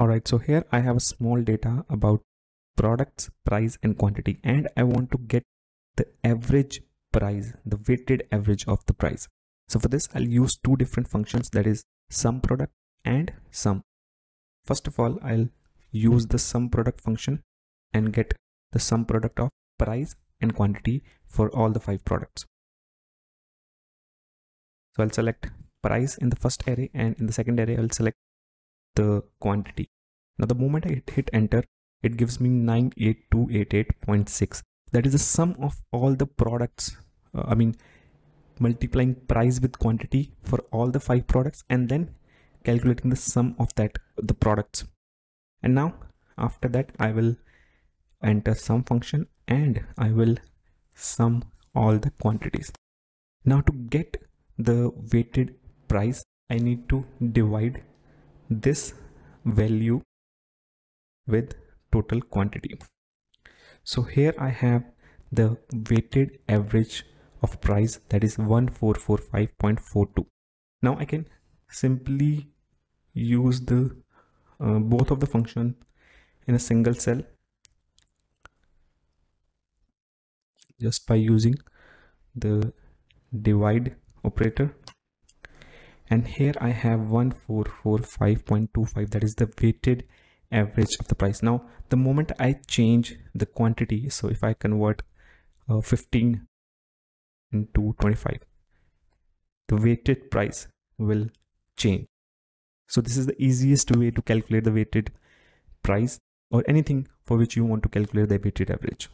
Alright, so here I have a small data about products, price and quantity and I want to get the average price, the weighted average of the price. So for this, I'll use two different functions that is sum product and sum. First of all, I'll use the sum product function and get the sum product of price and quantity for all the five products. So I'll select price in the first array and in the second array I'll select the quantity. Now the moment I hit enter, it gives me 98288.6. That is the sum of all the products. Uh, I mean, multiplying price with quantity for all the five products and then calculating the sum of that the products. And now after that, I will enter sum function and I will sum all the quantities. Now to get the weighted price, I need to divide this value with total quantity. So here I have the weighted average of price that is 1445.42. Now I can simply use the uh, both of the function in a single cell just by using the divide operator and here I have 1445.25 that is the weighted average of the price. Now the moment I change the quantity so if I convert uh, 15 into 25 the weighted price will change. So this is the easiest way to calculate the weighted price or anything for which you want to calculate the weighted average